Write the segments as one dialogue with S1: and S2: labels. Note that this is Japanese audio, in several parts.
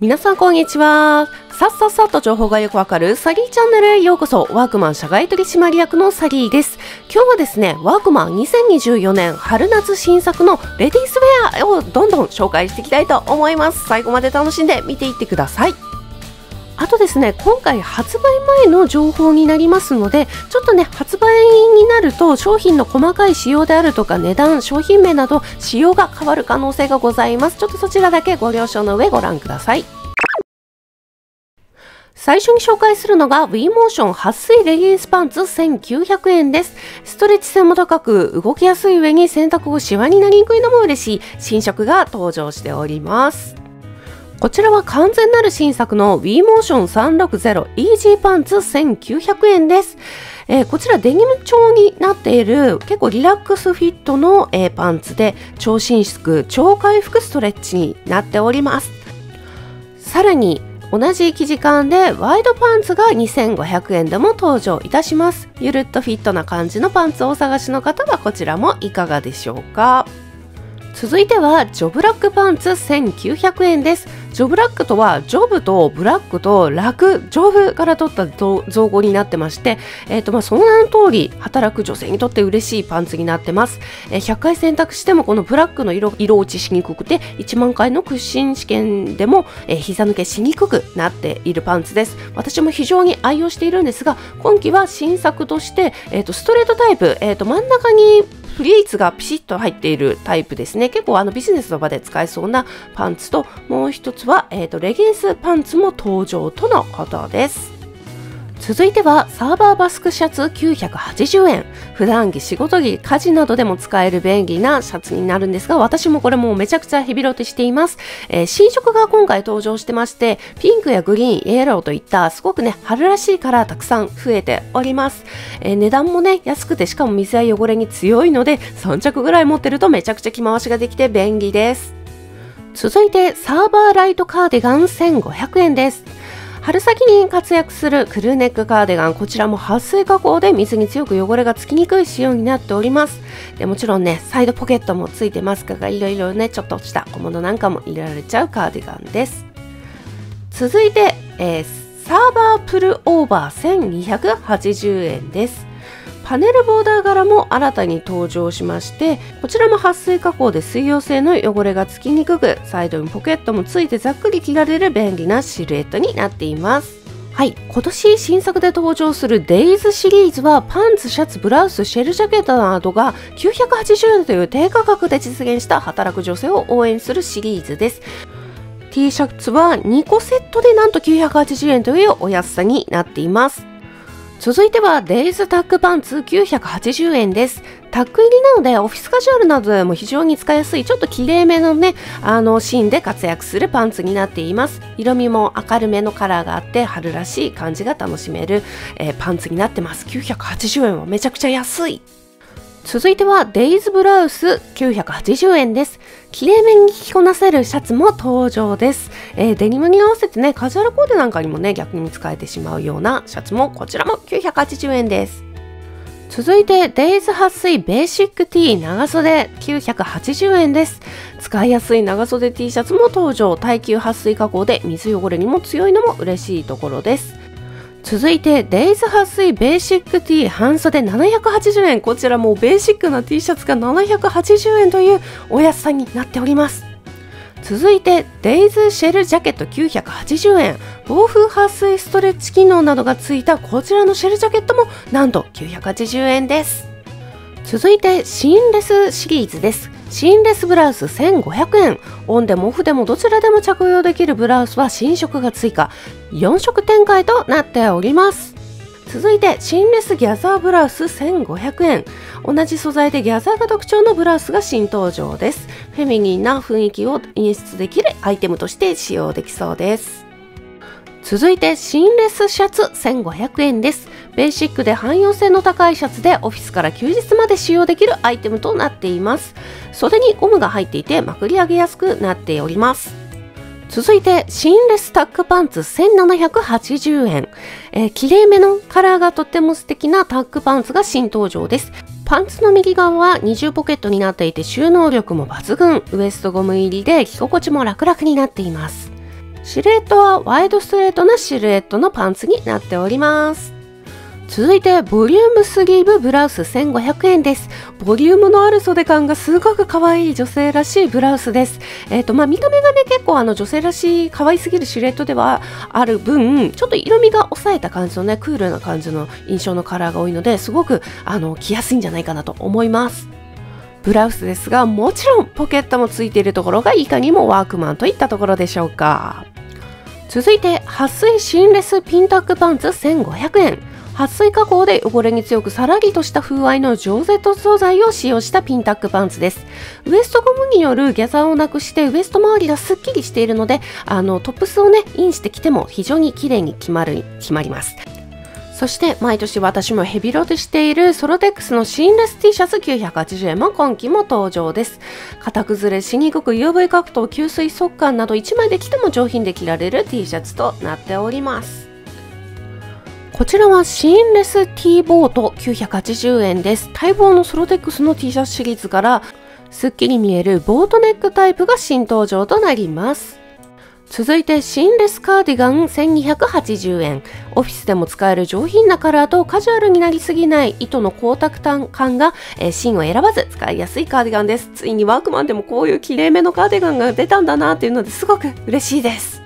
S1: 皆さんこんにちは。さっさっさっと情報がよくわかるサリーチャンネルへようこそ。ワークマン社外取締役のサリーです。今日はですね、ワークマン2024年春夏新作のレディースウェアをどんどん紹介していきたいと思います。最後まで楽しんで見ていってください。あとですね、今回発売前の情報になりますので、ちょっとね、発売になると商品の細かい仕様であるとか値段、商品名など仕様が変わる可能性がございます。ちょっとそちらだけご了承の上ご覧ください。最初に紹介するのが WeMotion 撥水レギンスパンツ1900円です。ストレッチ性も高く動きやすい上に洗濯後シワになりにくいのも嬉しい新色が登場しております。こちらは完全なる新作の WeMotion360 Easy パンツ1900円です。えー、こちらデニム調になっている結構リラックスフィットの、えー、パンツで超伸縮、超回復ストレッチになっております。さらに同じ生地感でワイドパンツが2500円でも登場いたします。ゆるっとフィットな感じのパンツをお探しの方はこちらもいかがでしょうか。続いてはジョブラックパンツ1900円です。ジョブラックとはジョブとブラックと楽ジョブから取った造語になってまして、えーとまあ、その名の通り働く女性にとって嬉しいパンツになってます、えー、100回選択してもこのブラックの色色落ちしにくくて1万回の屈伸試験でも、えー、膝抜けしにくくなっているパンツです私も非常に愛用しているんですが今季は新作として、えーと、ストレートタイプ、えーと真ん中にプリーツがピシッと入っているタイプですね。結構あのビジネスの場で使えそうなパンツと、もう一つは、えーと、レギンスパンツも登場とのことです。続いてはサーバーバスクシャツ980円。普段着仕事着家事などでも使える便利なシャツになるんですが私もこれもめちゃくちゃヘビロテしています、えー、新色が今回登場してましてピンクやグリーンイエローといったすごくね春らしいカラーたくさん増えております、えー、値段もね安くてしかも水や汚れに強いので3着ぐらい持ってるとめちゃくちゃ着回しができて便利です。続いてサーバーライトカーディガン1500円です。春先に活躍するクルーネックカーディガンこちらも撥水加工で水に強く汚れがつきにくい仕様になっております。でもちろんねサイドポケットもついてますからいろいろねちょっとした小物なんかも入れられちゃうカーディガンです。続いて、えー、サーバープルオーバー1280円です。パネルボーダー柄も新たに登場しましてこちらも撥水加工で水溶性の汚れがつきにくくサイドにポケットもついてざっくり着られる便利なシルエットになっていますはい、今年新作で登場するデイズシリーズはパンツ、シャツ、ブラウス、シェルジャケットなどが980円という低価格で実現した働く女性を応援するシリーズです。T シャツは2個セットでなんと980円というお安さになっています。続いてはデイズタックパンツ980円です。タック入りなのでオフィスカジュアルなどでも非常に使いやすいちょっときれいめのねあのシーンで活躍するパンツになっています。色味も明るめのカラーがあって春らしい感じが楽しめる、えー、パンツになってます。980円はめちゃくちゃ安い。続いてはデイズブラウス980円です。きれいめに着こなせるシャツも登場です、えー、デニムに合わせてね、カジュアルコーデなんかにもね、逆に使えてしまうようなシャツもこちらも980円です。続いて、デイズ撥水ベーシック T 長袖980円です。使いやすい長袖 T シャツも登場。耐久撥水加工で水汚れにも強いのも嬉しいところです。続いて、デイズ撥水ベーシック T 半袖780円。こちらもベーシックな T シャツが780円というお安さになっております。続いて、デイズシェルジャケット980円。暴風撥水ストレッチ機能などがついたこちらのシェルジャケットもなんと980円です。続いて、シンレスシリーズです。シンレスブラウス1500円。オンでもオフでもどちらでも着用できるブラウスは新色が追加。4色展開となっております。続いて、シンレスギャザーブラウス1500円。同じ素材でギャザーが特徴のブラウスが新登場です。フェミニンな雰囲気を演出できるアイテムとして使用できそうです。続いて、シンレスシャツ1500円です。ベーシックで汎用性の高いシャツでオフィスから休日まで使用できるアイテムとなっています。袖にゴムが入っていてまくり上げやすくなっております。続いて、シーンレスタックパンツ1780円。えー、綺麗めのカラーがとっても素敵なタックパンツが新登場です。パンツの右側は二重ポケットになっていて収納力も抜群。ウエストゴム入りで着心地も楽々になっています。シルエットはワイドストレートなシルエットのパンツになっております続いてボリュームスリーブブラウス1500円です。ボリュームのある袖感がすごく可愛い女性らしいブラウスです。えっ、ー、とまあ見た目がね結構あの女性らしい可愛すぎるシルエットではある分ちょっと色味が抑えた感じのねクールな感じの印象のカラーが多いのですごくあの着やすいんじゃないかなと思います。ブラウスですがもちろんポケットもついているところがいかにもワークマンといったところでしょうか。続いて撥水シンレスピンタックパンツ1500円。撥水加工で汚れに強くさらりとした風合いのジョーゼット素材を使用したピンタックパンツですウエストゴムによるギャザーをなくしてウエスト周りがすっきりしているのであのトップスをねインしてきても非常に綺麗に決まる決まりますそして毎年私もヘビロテしているソロテックスのシーンレス T シャツ980円も今季も登場です。型崩れしにくく UV 角度、吸水速乾など1枚で着ても上品で着られる T シャツとなっております。こちらはシーンレス T ボート980円です。待望のソロテックスの T シャツシリーズからすっきり見えるボートネックタイプが新登場となります。続いてシンレスカーディガン1280円オフィスでも使える上品なカラーとカジュアルになりすぎない糸の光沢感が、えー、芯を選ばず使いやすいカーディガンですついにワークマンでもこういうきれいめのカーディガンが出たんだなっていうのですごく嬉しいです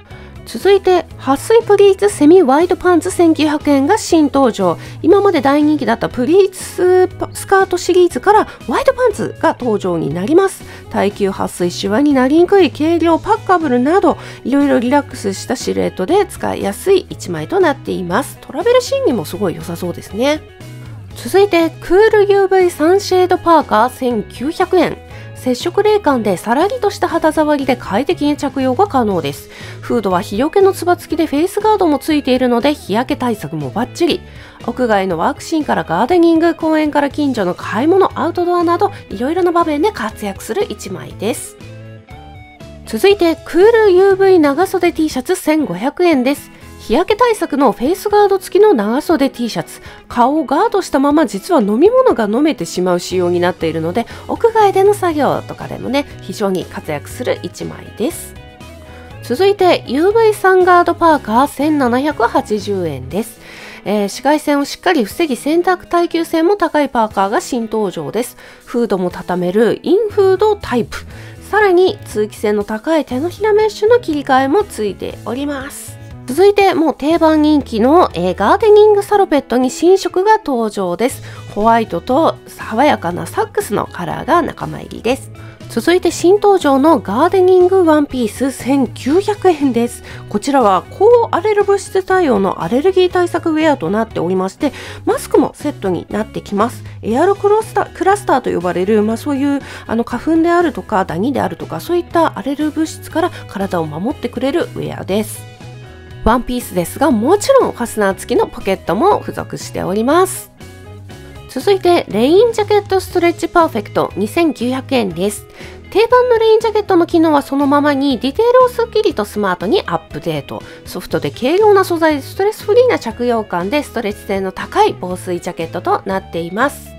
S1: 続いて撥水プリーツセミワイドパンツ1900円が新登場。今まで大人気だったプリーツスカートシリーズからワイドパンツが登場になります。耐久撥水シワになりにくい軽量パッカブルなどいろいろリラックスしたシルエットで使いやすい1枚となっています。トラベルシーンにもすごい良さそうですね。続いてクール UV サンシェードパーカー1900円。接触冷感でさらりとした肌触りで快適に着用が可能です。フードは日よけのつば付きでフェイスガードもついているので日焼け対策もバッチリ。屋外のワークシーンからガーデニング、公園から近所の買い物、アウトドアなどいろいろな場面で活躍する1枚です。続いて、クール UV 長袖 T シャツ1500円です。日焼け対策のフェイスガード付きの長袖 T シャツ。顔をガードしたまま実は飲み物が飲めてしまう仕様になっているので屋外での作業とかでもね非常に活躍する1枚です。続いて UV サンガードパーカー1780円です。えー、紫外線をしっかり防ぎ洗濯耐久性も高いパーカーが新登場です。フードも畳めるインフードタイプ。さらに通気性の高い手のひらメッシュの切り替えもついております。続いてもう定番人気の、えー、ガーデニングサロペットに新色が登場です。ホワイトと爽やかなサックスのカラーが仲間入りです。続いて新登場のガーデニングワンピース1900円です。こちらは高アレル物質対応のアレルギー対策ウェアとなっておりましてマスクもセットになってきます。エアロクロスタクラスターと呼ばれる、まあ、そういうあの花粉であるとかダニであるとかそういったアレル物質から体を守ってくれるウェアです。ワンピースですがもちろんファスナー付きのポケットも付属しております。続いてレインジャケットストレッチパーフェクト2900円です。定番のレインジャケットの機能はそのままにディテールをスッキリとスマートにアップデート。ソフトで軽量な素材でストレスフリーな着用感でストレッチ性の高い防水ジャケットとなっています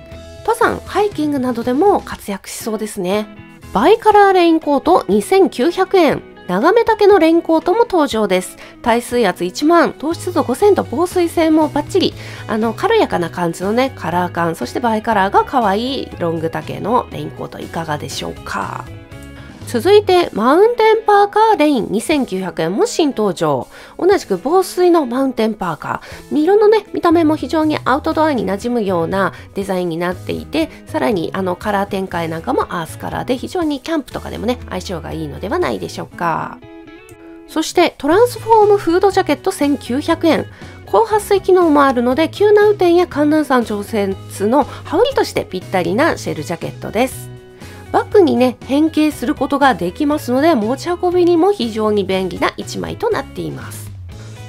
S1: 登山ハイキングなどでも活躍しそうですねバイカラーレインコート2900円長め丈のレインコートも登場です。耐水圧1万、透湿度5000と防水性もバッチリ。あの、軽やかな感じのね、カラー感、そしてバイカラーが可愛いロング丈のレインコートいかがでしょうか続いて、マウンテンパーカーレイン2900円も新登場。同じく防水のマウンテンパーカー。色のね、見た目も非常にアウトドアに馴染むようなデザインになっていて、さらにあのカラー展開なんかもアースカラーで非常にキャンプとかでもね、相性がいいのではないでしょうか。そしてトランスフォームフードジャケット1900円。高撥水機能もあるので急な雨天や寒暖差調節の羽織としてぴったりなシェルジャケットです。バッグにね変形することができますので持ち運びにも非常に便利な1枚となっています。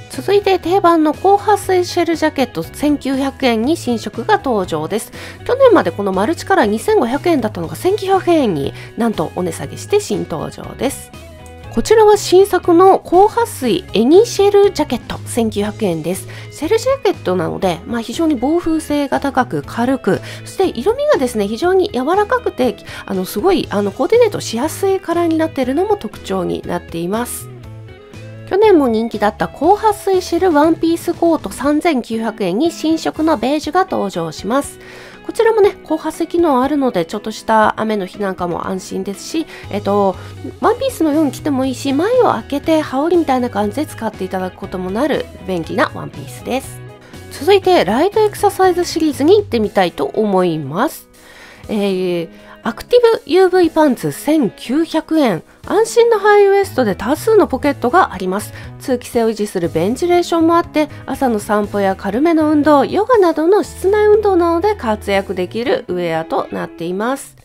S1: 続いて定番の高撥水シェルジャケット1900円に新色が登場です。去年までこのマルチカラー2500円だったのが1900円になんとお値下げして新登場です。こちらは新作の高撥水エニシェルジャケット1900円です。シェルジャケットなので、まあ、非常に防風性が高く軽く、そして色味がですね、非常に柔らかくて、あのすごいあのコーディネートしやすいカラーになっているのも特徴になっています。去年も人気だった高撥水シェルワンピースコート3900円に新色のベージュが登場します。こちらもね、高発生機能あるので、ちょっとした雨の日なんかも安心ですし、えっと、ワンピースのように着てもいいし、前を開けて羽織みたいな感じで使っていただくこともなる便利なワンピースです。続いて、ライトエクササイズシリーズに行ってみたいと思います。えー、アクティブ UV パンツ1900円。安心なハイウエストで多数のポケットがあります。通気性を維持するベンチレーションもあって、朝の散歩や軽めの運動、ヨガなどの室内運動などで活躍できるウェアとなっています。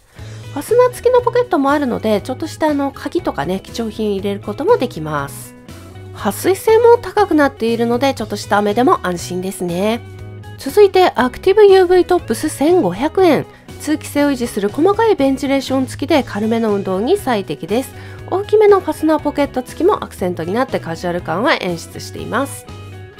S1: ファスナー付きのポケットもあるので、ちょっとしたあの鍵とかね、貴重品入れることもできます。撥水性も高くなっているので、ちょっとした雨でも安心ですね。続いて、アクティブ UV トップス1500円。通気性を維持する細かいベンチレーション付きで軽めの運動に最適です。大きめのファスナーポケット付きもアクセントになってカジュアル感は演出しています。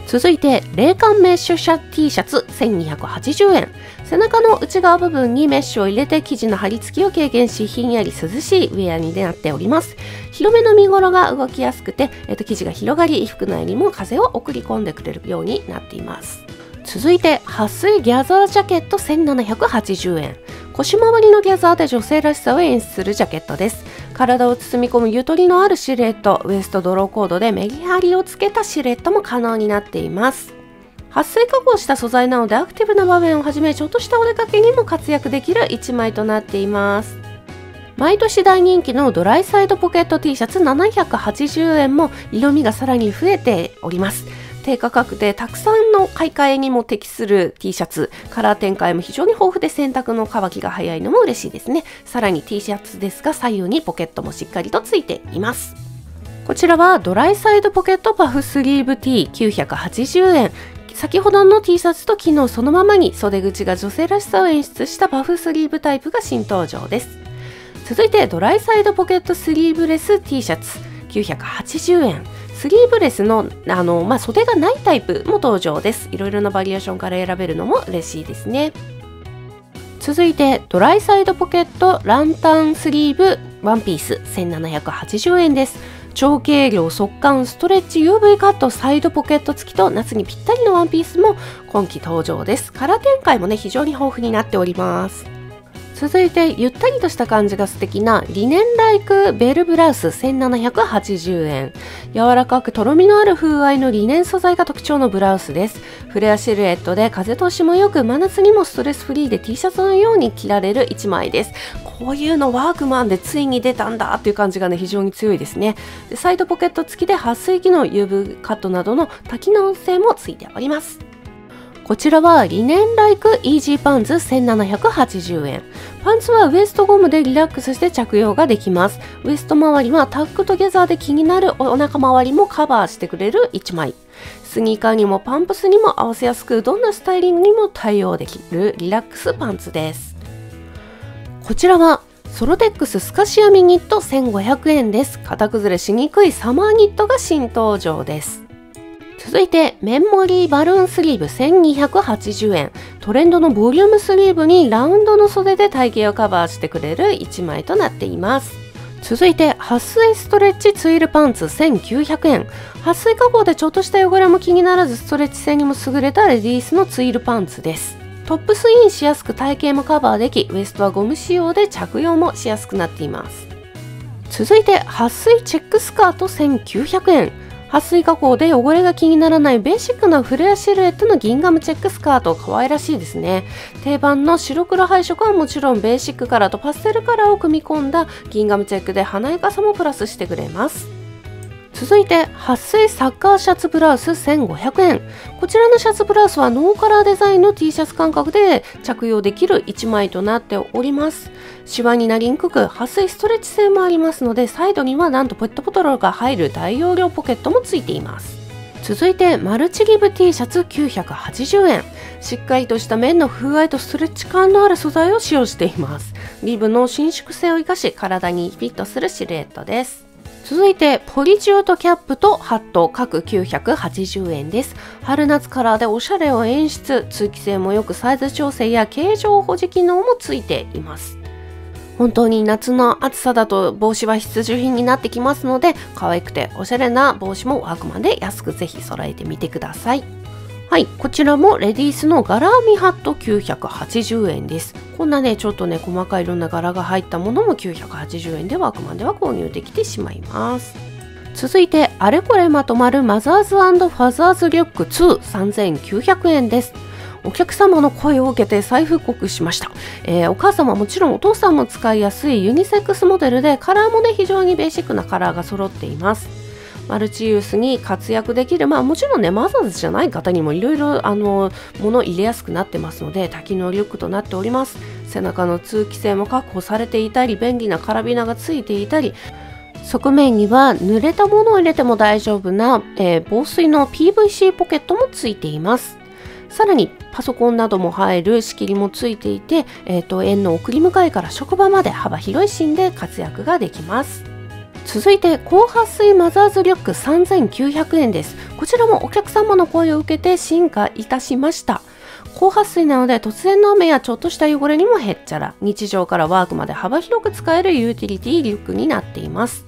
S1: 続いて冷感メッシュシャ T シャツ1280円。背中の内側部分にメッシュを入れて生地の張り付きを軽減しひんやり涼しいウェアになっております。広めの身頃が動きやすくて、えっと、生地が広がり衣服内にも風を送り込んでくれるようになっています。続いて、撥水ギャザージャケット1780円。腰回りのギャザーで女性らしさを演出するジャケットです。体を包み込むゆとりのあるシルエット、ウエストドローコードでメリハリをつけたシルエットも可能になっています。撥水加工した素材なのでアクティブな場面をはじめちょっとしたお出かけにも活躍できる1枚となっています。毎年大人気のドライサイドポケット T シャツ780円も色味がさらに増えております。低価格でたくさんの買い替えにも適する T シャツ、カラー展開も非常に豊富で洗濯の乾きが早いのも嬉しいですね。さらに T シャツですが左右にポケットもしっかりとついています。こちらはドライサイドポケットパフスリーブ T980 円。先ほどの T シャツと機能そのままに袖口が女性らしさを演出したパフスリーブタイプが新登場です。続いてドライサイドポケットスリーブレス T シャツ980円。スリーブレスのあの、まあ、袖がないタイプも登場です。いろいろなバリエーションから選べるのも嬉しいですね。続いて、ドライサイドポケットランタンスリーブワンピース1780円です。超軽量速乾ストレッチ UV カットサイドポケット付きと夏にぴったりのワンピースも今季登場です。カラー展開もね、非常に豊富になっております。続いてゆったりとした感じが素敵なリネンライクベルブラウス1780円。柔らかくとろみのある風合いのリネン素材が特徴のブラウスです。フレアシルエットで風通しもよく真夏にもストレスフリーで T シャツのように着られる1枚です。こういうのワークマンでついに出たんだっていう感じがね非常に強いですね。でサイドポケット付きで撥水機能 UV カットなどの多機能性もついております。こちらはリネンライクイージーパンツ1780円。パンツはウエストゴムでリラックスして着用ができます。ウエスト周りはタックトゲザーで気になるお腹周りもカバーしてくれる1枚。スニーカーにもパンプスにも合わせやすく、どんなスタイリングにも対応できるリラックスパンツです。こちらはソロテックススカシアミニット1500円です。型崩れしにくいサマーニットが新登場です。続いて、メンモリーバルーンスリーブ1280円。トレンドのボリュームスリーブにラウンドの袖で体型をカバーしてくれる1枚となっています。続いて、撥水ストレッチツイルパンツ1900円。撥水加工でちょっとした汚れも気にならずストレッチ性にも優れたレディースのツイルパンツです。トップスインしやすく体型もカバーでき、ウエストはゴム仕様で着用もしやすくなっています。続いて、撥水チェックスカート1900円。撥水加工で汚れが気にならないベーシックなフレアシルエットのギンガムチェックスカート可愛らしいですね。定番の白黒配色はもちろんベーシックカラーとパステルカラーを組み込んだギンガムチェックで華やかさもプラスしてくれます。続いて、撥水サッカーシャツブラウス1500円。こちらのシャツブラウスはノーカラーデザインの T シャツ感覚で着用できる1枚となっております。シワになりにくく、撥水ストレッチ性もありますので、サイドにはなんとペットボトルが入る大容量ポケットもついています。続いて、マルチギブ T シャツ980円。しっかりとした面の風合いとストレッチ感のある素材を使用しています。リブの伸縮性を生かし、体にフィットするシルエットです。続いて、ポリジュートキャップとハット各980円です。春夏カラーでおしゃれを演出、通気性もよくサイズ調整や形状保持機能もついています。本当に夏の暑さだと帽子は必需品になってきますので可愛くておしゃれな帽子もあくまで安くぜひ揃えてみてくださいはいこちらもレディースの柄編みハット980円です。こんなねちょっとね細かいいろんな柄が入ったものも980円でワークマンでは購入できてしまいます。続いてあれこれまとまるマザーズファザーズリュック2 3900円です。お客様の声を受けて再復刻しました、えー、お母様もちろんお父さんも使いやすいユニセックスモデルでカラーもね非常にベーシックなカラーが揃っています。マルチユースに活躍できる、まあもちろんね、マザーズじゃない方にもいろいろあの、もの入れやすくなってますので、多機能リュックとなっております。背中の通気性も確保されていたり、便利なカラビナがついていたり、側面には濡れたものを入れても大丈夫な、えー、防水の PVC ポケットもついています。さらにパソコンなども入る仕切りもついていて、えーと、園の送り迎えから職場まで幅広いシーンで活躍ができます続いて高撥水マザーズリュック3900円です。こちらもお客様の声を受けて進化いたしました。高撥水なので突然の雨やちょっとした汚れにもへっちゃら。日常からワークまで幅広く使えるユーティリティリュックになっています。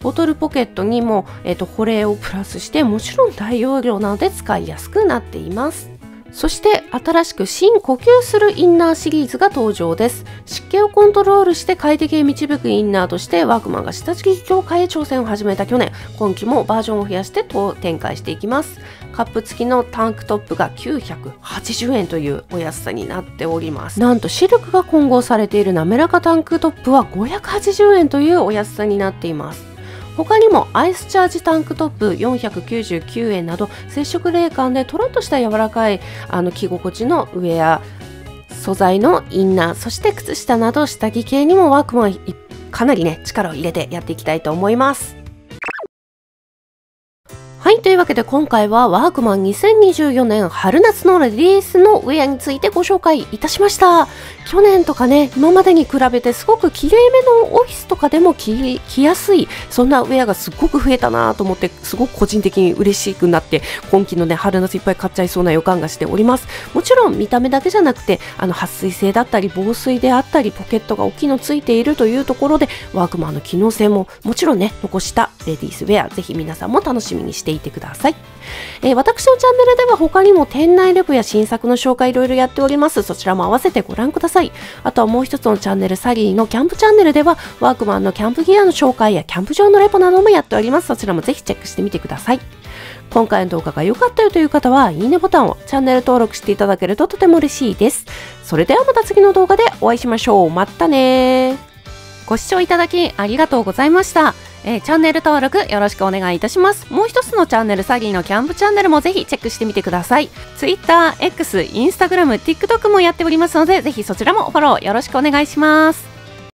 S1: ボトルポケットにも、えーと保冷をプラスしてもちろん大容量なので使いやすくなっています。そして新しく新呼吸するインナーシリーズが登場です。湿気をコントロールして快適へ導くインナーとしてワークマンが下敷き協会へ挑戦を始めた去年。今季もバージョンを増やして展開していきます。カップ付きのタンクトップが980円というお安さになっております。なんとシルクが混合されている滑らかタンクトップは580円というお安さになっています。他にもアイスチャージタンクトップ499円など接触冷感でとろっとした柔らかいあの着心地のウェア素材のインナーそして靴下など下着系にもワークマンかなりね力を入れてやっていきたいと思います。はい、というわけで今回はワークマン2024年春夏のレディースのウェアについてご紹介いたしました。去年とかね、今までに比べてすごく綺麗めのオフィスとかでも着やすい、そんなウェアがすごく増えたなと思って、すごく個人的に嬉しくなって、今季のね、春夏いっぱい買っちゃいそうな予感がしております。もちろん見た目だけじゃなくて、あの、撥水性だったり、防水であったり、ポケットが大きいのついているというところで、ワークマンの機能性ももちろんね、残したレディースウェア、ぜひ皆さんも楽しみにしていてください。えー、私のチャンネルでは他にも店内レポや新作の紹介いろいろやっております。そちらも合わせてご覧ください。あとはもう一つのチャンネル、サリーのキャンプチャンネルでは、ワークマンのキャンプギアの紹介やキャンプ場のレポなどもやっております。そちらもぜひチェックしてみてください。今回の動画が良かったよという方は、いいねボタンを、チャンネル登録していただけるととても嬉しいです。それではまた次の動画でお会いしましょう。またねご視聴いただきありがとうございました。えー、チャンネル登録よろしくお願いいたします。もう一つのチャンネル、サギのキャンプチャンネルもぜひチェックしてみてください。Twitter、X、Instagram、TikTok もやっておりますので、ぜひそちらもフォローよろしくお願いします。